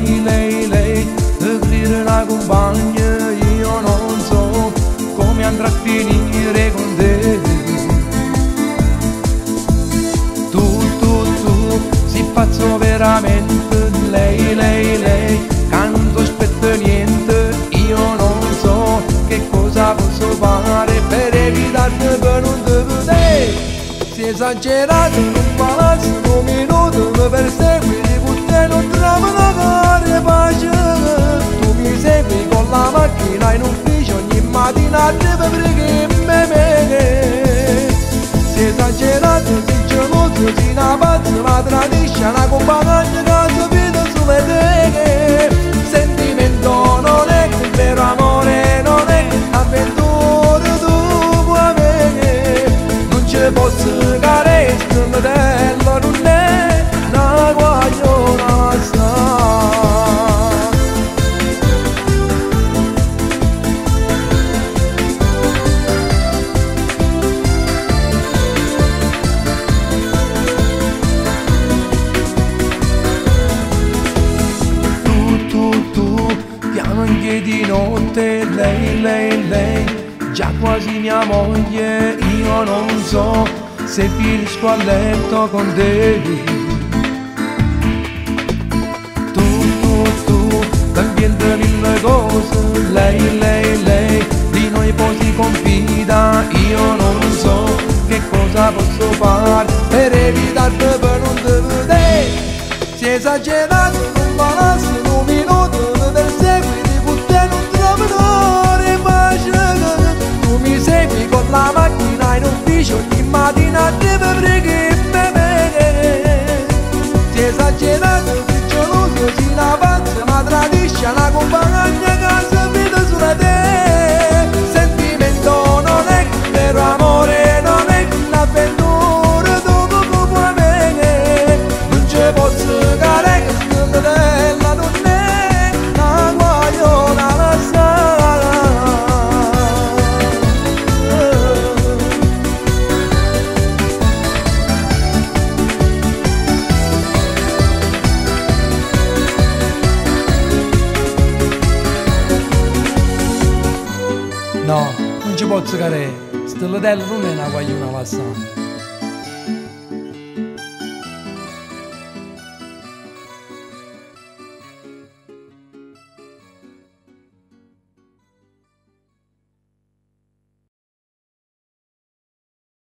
lei, lei, lei Per dire la compagna io non so come andrà a finire con te. Tu, tu, tu, si pazzo veramente Lei, lei, lei, che non niente Io non so che cosa posso fare per evitarti per non te vedere. Si è esagerato in un palazzo, un minuto mi persegui te non trovo preghi me me è esagerato, si pazza, tradisce una compagna che si vede sulle teghe. Sentimento non è vero amore, non è avventura tu puoi avere. Non ci posso carezza, fratello, non di notte Lei, lei, lei, già quasi mia moglie Io non so se finisco a letto con te Tu, tu, tu, cambiando mille cose Lei, lei, lei, di noi poi si confida Io non so che cosa posso fare Per evitarti per non te vedere Si esagerato, non balassi ufficio Ogni mattina deve preghi me me Si è esagerato, si geloso, si la pazza Ma tradisce una compagna che No, non ci posso care, Stellatello non è una guagliona la sa